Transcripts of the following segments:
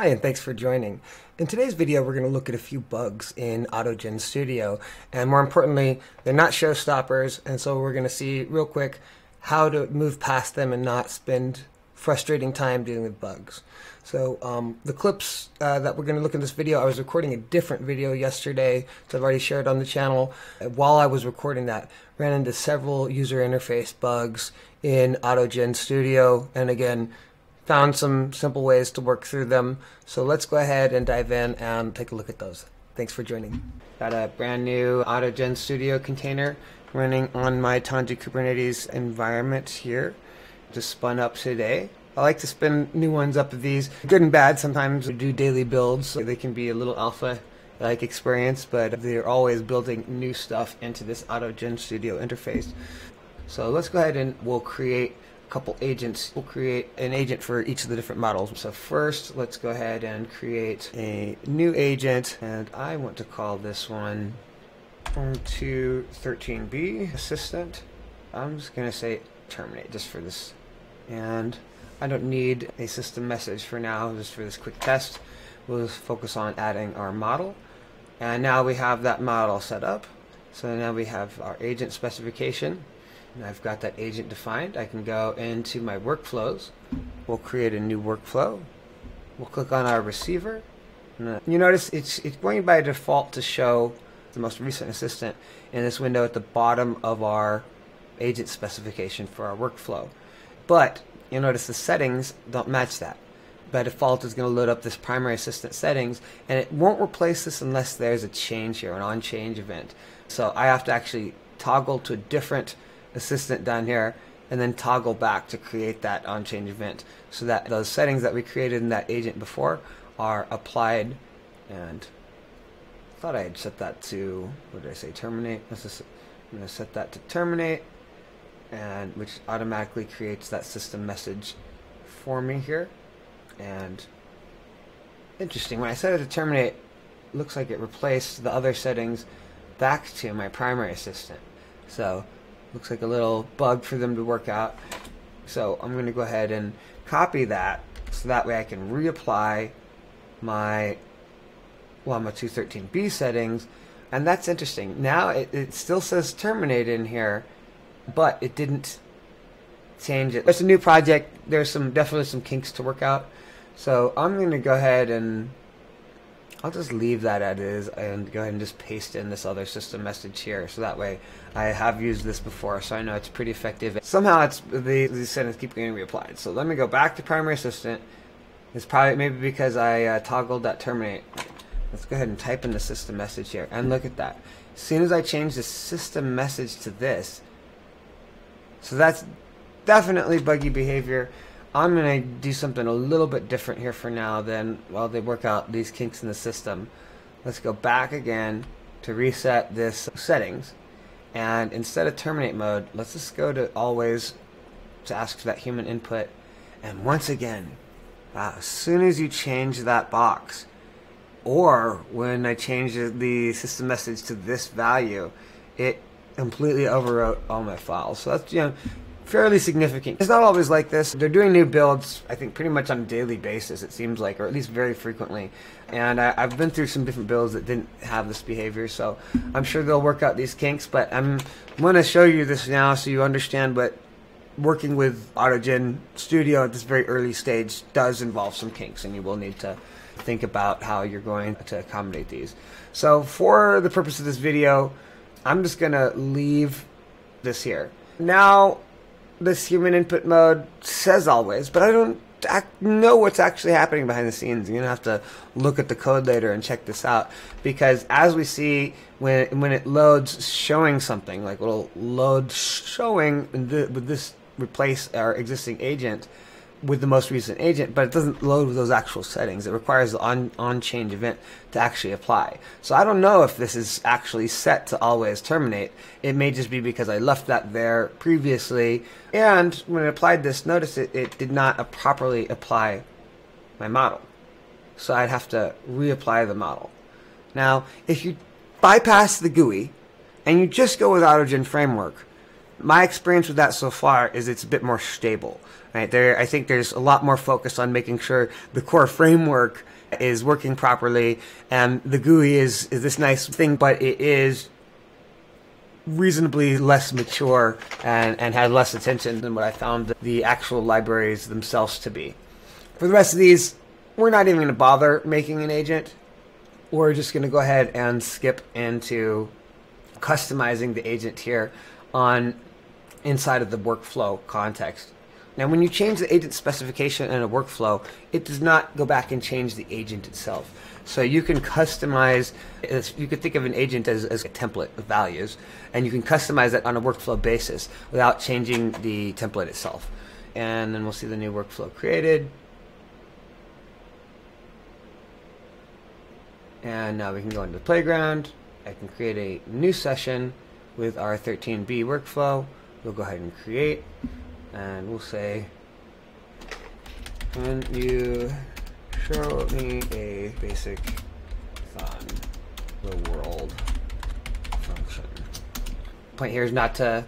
Hi, and thanks for joining. In today's video, we're going to look at a few bugs in AutoGen Studio, and more importantly, they're not showstoppers, and so we're going to see real quick how to move past them and not spend frustrating time dealing with bugs. So um, the clips uh, that we're going to look at in this video, I was recording a different video yesterday, so I've already shared on the channel. While I was recording that, ran into several user interface bugs in AutoGen Studio, and again, found some simple ways to work through them. So let's go ahead and dive in and take a look at those. Thanks for joining. Got a brand new AutoGen Studio container running on my Tanzu Kubernetes environment here. Just spun up today. I like to spin new ones up of these. Good and bad. Sometimes we do daily builds. So they can be a little alpha like experience, but they're always building new stuff into this AutoGen Studio interface. So let's go ahead and we'll create couple agents. We'll create an agent for each of the different models. So first, let's go ahead and create a new agent, and I want to call this one 213B assistant. I'm just going to say terminate just for this. And I don't need a system message for now, just for this quick test. We'll focus on adding our model. And now we have that model set up. So now we have our agent specification. I've got that agent defined. I can go into my workflows. We'll create a new workflow. We'll click on our receiver. Uh, you notice it's, it's going by default to show the most recent assistant in this window at the bottom of our agent specification for our workflow. But you'll notice the settings don't match that. By default, it's going to load up this primary assistant settings, and it won't replace this unless there's a change here, an on change event. So I have to actually toggle to a different assistant down here and then toggle back to create that on change event. So that those settings that we created in that agent before are applied and I thought I had set that to what did I say terminate? Let's I'm to set that to terminate and which automatically creates that system message for me here. And interesting when I set it to terminate looks like it replaced the other settings back to my primary assistant. So Looks like a little bug for them to work out. So I'm going to go ahead and copy that so that way I can reapply my Llama 213b settings. And that's interesting. Now it, it still says terminate in here, but it didn't change it. It's a new project. There's some definitely some kinks to work out. So I'm going to go ahead and I'll just leave that as is and go ahead and just paste in this other system message here. So that way I have used this before, so I know it's pretty effective. Somehow it's the, these settings keep getting reapplied. So let me go back to primary assistant. It's probably maybe because I uh, toggled that terminate. Let's go ahead and type in the system message here. And look at that. As soon as I change the system message to this, so that's definitely buggy behavior. I'm going to do something a little bit different here for now then while they work out these kinks in the system. Let's go back again to reset this settings. And instead of terminate mode, let's just go to always to ask for that human input. And once again, wow, as soon as you change that box, or when I change the system message to this value, it completely overwrote all my files. So that's you know fairly significant. It's not always like this. They're doing new builds, I think, pretty much on a daily basis, it seems like, or at least very frequently. And I, have been through some different builds that didn't have this behavior, so I'm sure they'll work out these kinks. But I'm going to show you this now so you understand what working with AutoGen Studio at this very early stage does involve some kinks, and you will need to think about how you're going to accommodate these. So for the purpose of this video, I'm just going to leave this here. Now, this human input mode says always, but I don't know what's actually happening behind the scenes. You're gonna have to look at the code later and check this out because as we see when when it loads showing something like little load showing the, with this replace our existing agent with the most recent agent, but it doesn't load with those actual settings. It requires the on, on change event to actually apply. So I don't know if this is actually set to always terminate. It may just be because I left that there previously. And when I applied this, notice it, it did not properly apply my model. So I'd have to reapply the model. Now, if you bypass the GUI and you just go with AutoGen Framework, my experience with that so far is it's a bit more stable. Right there, I think there's a lot more focus on making sure the core framework is working properly, and the GUI is is this nice thing, but it is reasonably less mature and, and had less attention than what I found the actual libraries themselves to be. For the rest of these, we're not even going to bother making an agent. We're just going to go ahead and skip into customizing the agent here on inside of the workflow context. Now, when you change the agent specification in a workflow, it does not go back and change the agent itself. So you can customize, you could think of an agent as, as a template of values, and you can customize that on a workflow basis without changing the template itself. And then we'll see the new workflow created. And now we can go into the playground. I can create a new session with our 13b workflow. We'll go ahead and create, and we'll say, can you show me a basic fun the world function. Point here is not to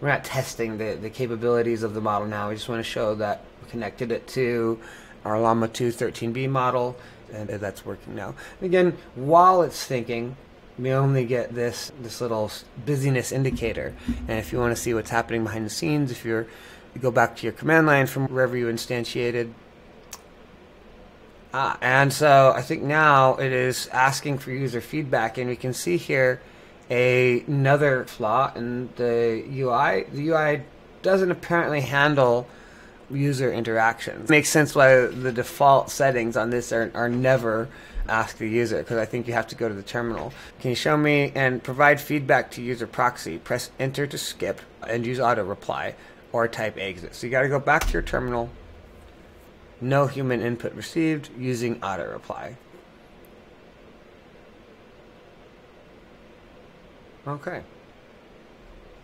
we're not testing the, the capabilities of the model now. We just want to show that we connected it to our Llama 2 13B model and that's working now. Again, while it's thinking, we only get this this little busyness indicator. And if you want to see what's happening behind the scenes, if you're you go back to your command line from wherever you instantiated uh, and so I think now it is asking for user feedback, and we can see here a, another flaw in the UI. The UI doesn't apparently handle user interactions. It makes sense why the default settings on this are, are never ask the user because I think you have to go to the terminal. Can you show me and provide feedback to user proxy? Press enter to skip and use auto reply or type exit. So you got to go back to your terminal, no human input received using auto reply. Okay.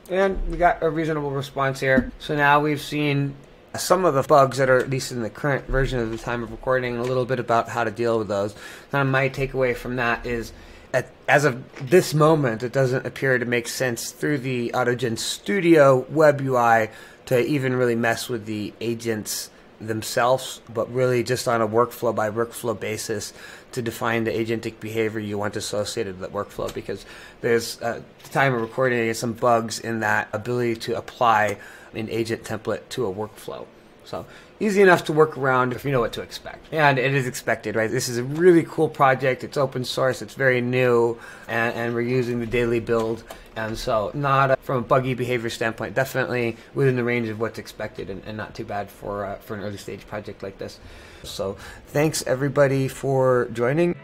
And we got a reasonable response here. So now we've seen some of the bugs that are at least in the current version of the time of recording, a little bit about how to deal with those. Kind of my takeaway from that is, at, as of this moment, it doesn't appear to make sense through the Autogen Studio web UI to even really mess with the agents themselves, but really just on a workflow by workflow basis to define the agentic behavior you want associated with that workflow because there's uh, the time of recording some bugs in that ability to apply an agent template to a workflow. So easy enough to work around if you know what to expect. And it is expected, right? This is a really cool project. It's open source. It's very new, and, and we're using the daily build. And so, not a, from a buggy behavior standpoint, definitely within the range of what's expected, and, and not too bad for uh, for an early stage project like this. So, thanks everybody for joining.